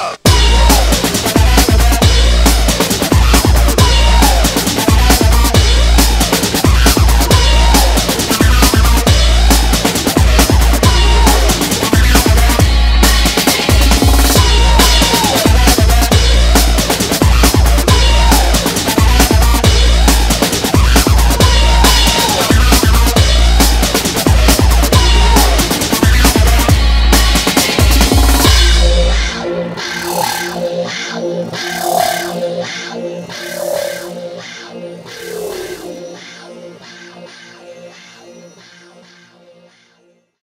up.